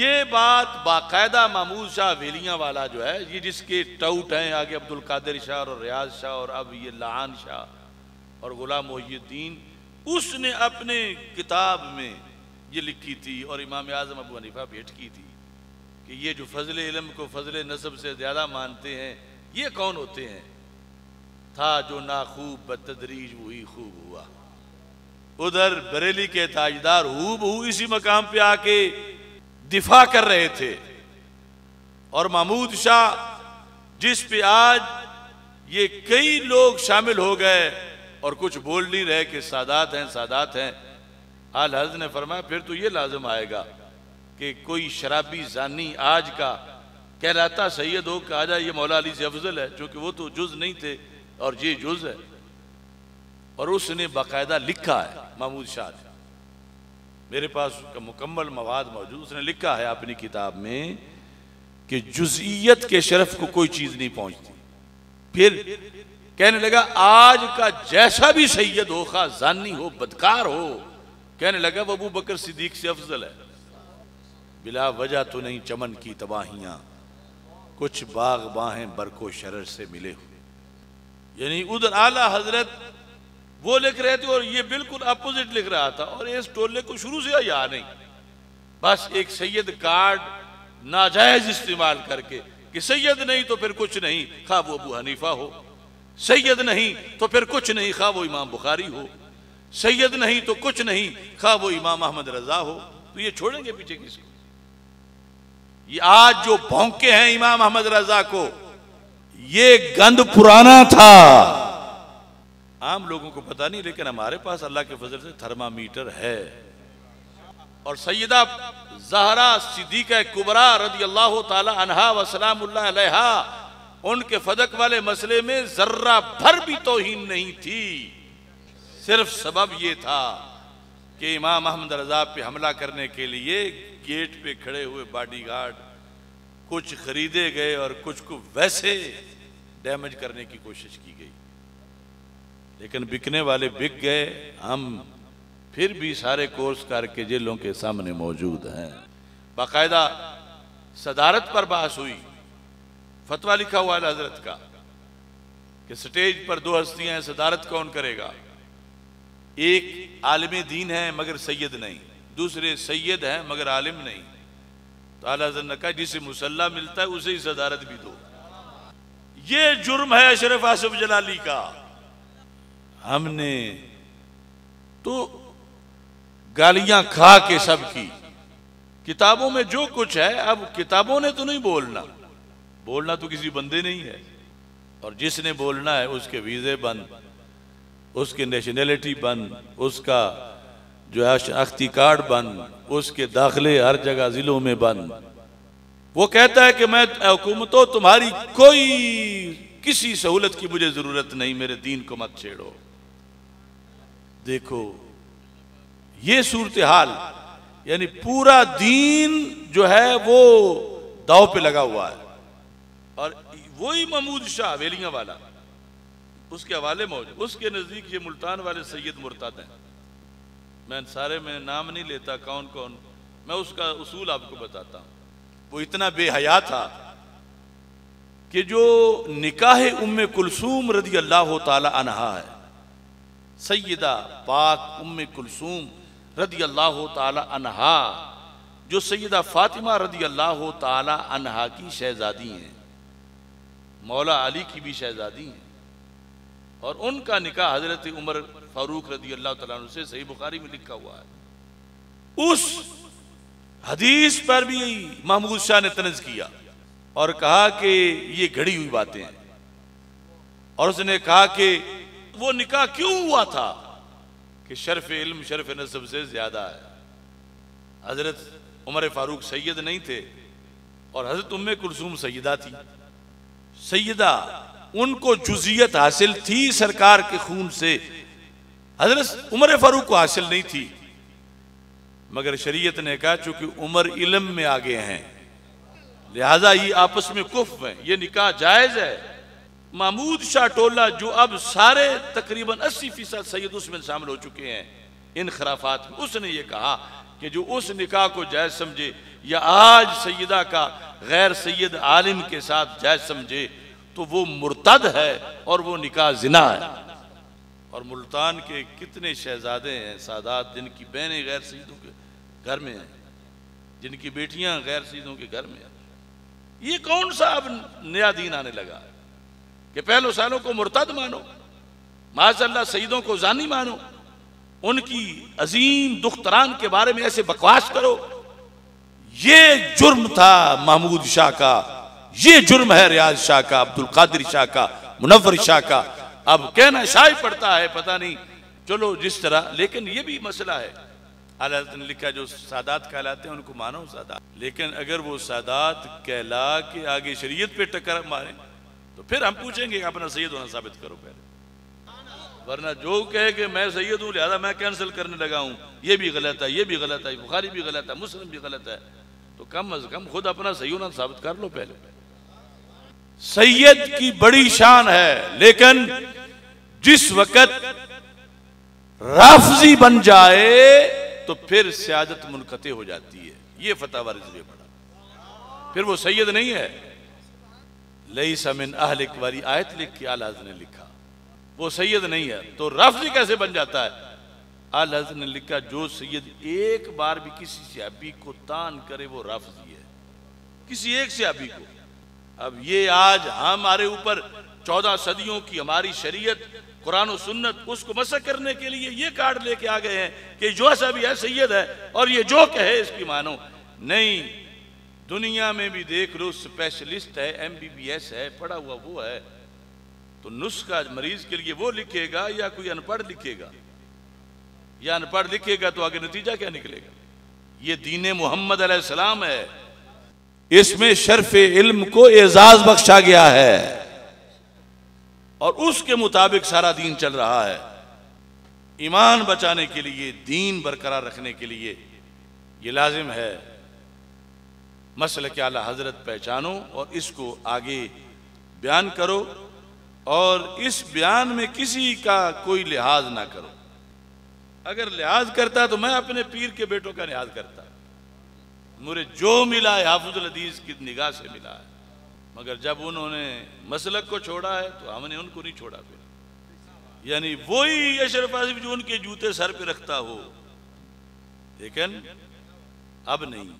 ये बात बाकायदा महमूद शाह वेलियाँ वाला जो है, ये जिसके टाउट हैं, आगे अब्दुल कादिर शाह और रियाज शाह और अब ये लान शाह और गुलाम मोहुद्दीन, उसने अपने किताब में ये लिखी थी और इमाम आज़म अबू हनीफा भेंट की थी कि ये जो फजल इलम को फजल नसब से ज़्यादा मानते हैं, ये कौन होते हैं? था जो नाखूब बतदरीज वही खूब हुआ। उधर बरेली के ताजदार हु बहू इसी मकाम पे आके दिफा कर रहे थे। और महमूद शाह, जिस पे आज ये कई लोग शामिल हो गए, और कुछ बोल नहीं रहे कि सादात हैं सादात हैं। आल हज ने फरमाया, फिर तो ये लाजम आएगा कि कोई शराबी जानी आज का कहलाता सैयद हो कहा जाए ये मौला अली से अफजल है क्योंकि वो तो जुज नहीं थे, और ये जुज है। और उसने बाकायदा लिखा है, महमूद शाह ने। मेरे पास उसका मुकम्मल मवाद मौजूद, उसने लिखा है अपनी किताब में कि जुजियत के शरफ को कोई चीज़ नहीं पहुँचती। फिर कहने लगा, आज का जैसा भी सैयद हो खा जानी हो, बदकार हो, कहने लगा, वो अबू बकर सिद्दीक से अफजल है। बिला वजह तो नहीं चमन की तबाहियाँ, कुछ बाग बाहें बरको शरर से मिले हुए। यानी उधर आला हज़रत वो लिख रहे थे और ये बिल्कुल अपोजिट लिख रहा था और इस टोले को शुरू से या नहीं। बस एक सैयद कार्ड नाजायज इस्तेमाल करके कि सैयद नहीं तो फिर कुछ नहीं खा वो अबू हनीफा हो। सैयद नहीं तो फिर कुछ नहीं खा वो इमाम बुखारी हो। सैयद नहीं तो कुछ नहीं खा वो इमाम अहमद रजा हो। तो ये छोड़ेंगे पीछे किसको? ये आज जो भौंके हैं इमाम अहमद रजा को, ये गंद पुराना था। आम लोगों को पता नहीं, लेकिन हमारे पास अल्लाह के फजल से थर्मामीटर है। और सैदा जहरा सिद्दीक कुबरा रदी अल्लाह तहा वसलाम उनके फदक वाले मसले में जर्रा भर भी तोहीन नहीं थी। सिर्फ़ सबब यह था कि इमाम अहमद रजा पे हमला करने के लिए गेट पे खड़े हुए बॉडीगार्ड कुछ खरीदे गए और कुछ को वैसे डैमेज करने की कोशिश की गई। लेकिन बिकने वाले बिक गए, हम फिर भी सारे कोर्स करके जेलों के सामने मौजूद हैं। बाकायदा सदारत पर बहस हुई। फतवा लिखा हुआ है हज़रत का कि स्टेज पर दो हस्तियाँ हैं, सदारत कौन करेगा? एक आलिम दीन है, मगर सैयद नहीं। दूसरे सैयद हैं, मगर आलिम नहीं। तो आला ने कहा, जिसे मुसल्ला मिलता है, उसे ही सदारत भी दो। ये जुर्म है अशरफ आसफ जलाली का। हमने तो गालियाँ खा के सब की। किताबों में जो कुछ है, अब किताबों ने तो नहीं बोलना। बोलना तो किसी बंदे नहीं है और जिसने बोलना है, उसके वीजे बंद उसकी नेशनैलिटी बंद उसका जो है शनाख्ती कार्ड बंद उसके दाखिले हर जगह जिलों में बंद वो कहता है कि मैं हुकूमतों तुम्हारी कोई किसी सहूलत की मुझे ज़रूरत नहीं, मेरे दीन को मत छेड़ो। देखो, ये सूरत हाल, यानी पूरा दीन जो है वो दाव पे लगा हुआ है। और वही महमूद शाह वेलियाँ वाला, उसके हवाले मौजूद, उसके नज़दीक ये मुल्तान वाले सैयद मुर्ताद हैं। मैं सारे, में नाम नहीं लेता कौन कौन, मैं उसका उसूल आपको बताता हूँ। वो इतना बेहया था कि जो निकाह उम्म कुलसूम रदी अल्लाह तहा है सैदा पाक उम्म कुलसूम रदी अल्लाह तहा जो सैदा फातिमा रदी अल्लाह तहा की शहजादी हैं। मौला अली की भी शहजादी हैं। और उनका निकाह हज़रत उमर फारूक रदी अल्लाह तु से सही बुखारी में लिखा हुआ है। उस हदीस पर भी महमूद शाह ने तनज किया और कहा कि ये घड़ी हुई बातें हैं। और उसने कहा कि वो निकाह क्यों हुआ था? कि शर्फ इल्म, शर्फ नसब से ज़्यादा है। हज़रत उमर फारूक सैयद नहीं थे और हज़रत उम्म कुलसूम सैदा थी। सैदा उनको जुजियत हासिल थी सरकार के खून से। हज़रत उमर फारूक को हासिल नहीं थी। मगर शरीयत ने कहा, चूँकि उमर इलम में आगे हैं, लिहाजा ये आपस में कुफ है, ये निकाह जायज़ है। महमूद शाह टोला जो अब सारे तकरीबन अस्सी फ़ीसद सैयद उसमें शामिल हो चुके हैं, इन खराफात में उसने ये कहा कि जो उस निकाह को जायज़ समझे या आज सैदा का गैर सैद आलिम के साथ जायज़ समझे तो वो मुर्तद है और वो निकाह जिना है। और मुल्तान के कितने शहजादे हैं, सादात, जिनकी बहनें गैर सईदों के घर में हैं, जिनकी बेटियाँ गैर सईदों के घर में हैं। ये कौन सा अब नया दीन आने लगा? कि पहलो सालों को मुर्तद मानो माजल्ला सईदों को जानी मानो, उनकी अजीम दुख्तरान के बारे में ऐसे बकवास करो। ये जुर्म था महमूद शाह का, ये जुर्म है रियाज शाह का, अब्दुल कादिर शाह का मुनवर शाह का। अब कहना शाही पड़ता है, पता नहीं, चलो जिस तरह, लेकिन ये भी मसला है। अल्लाह ने लिखा, जो सादात कहलाते हैं, उनको मानो सादात। लेकिन अगर वो सादात कहला के आगे शरीयत पे टक्कर मारे तो फिर हम पूछेंगे अपना सैयद होना साबित करो पहले। वरना जो कहे कि मैं सैयद हूँ, लिहाजा मैं कैंसिल करने लगा हूँ। ये भी गलत है, ये भी गलत है, बुखारी भी गलत है, मुस्लिम भी गलत है। तो कम अज कम खुद अपना सही होना साबित कर लो पहले। सैयद की बड़ी शान है, लेकिन जिस वक्त राफजी बन जाए तो फिर सियादत मुनकते हो जाती है। ये फतेह फिर वो सैयद नहीं है। लई समिन अहलिक, वाली आयत लिख के आल ने लिखा। वो सैयद नहीं है तो राफजी कैसे बन जाता है? आल ने लिखा, जो सैयद एक बार भी किसी सियाबी को तान करे, वो राफजी है किसी एक सियाबी को। अब ये आज हमारे ऊपर चौदह सदियों की हमारी शरीयत, कुरान सुन्नत, उसको मसक करने के लिए ये कार्ड लेके आ गए हैं कि जो ऐसा भी है, सैयद है, और ये जो कहे, इसकी मानो। नहीं दुनिया में भी देख लो स्पेशलिस्ट है एमबीबीएस है, पढ़ा हुआ वो है तो नुस्खा मरीज़ के लिए वो लिखेगा या कोई अनपढ़ लिखेगा? या अनपढ़ लिखेगा तो आगे नतीजा क्या निकलेगा? ये दीन मोहम्मद सलाम है। इसमें शर्फ इल्म को एजाज बख्शा गया है। और उसके मुताबिक सारा दीन चल रहा है। ईमान बचाने के लिए, दीन बरकरार रखने के लिए ये लाजिम है। मसल के आला हज़रत पहचानो और इसको आगे बयान करो और इस बयान में किसी का कोई लिहाज ना करो। अगर लिहाज करता तो मैं अपने पीर के बेटों का लिहाज करता। मुझे जो मिला है हाफुल हदीस की निगाह से मिला है। मगर जब उन्होंने मसलक को छोड़ा है तो हमने उनको नहीं छोड़ा फिर। यानी वही अशरफ आसिफ जो उनके जूते सर पे रखता हो, लेकिन अब नहीं।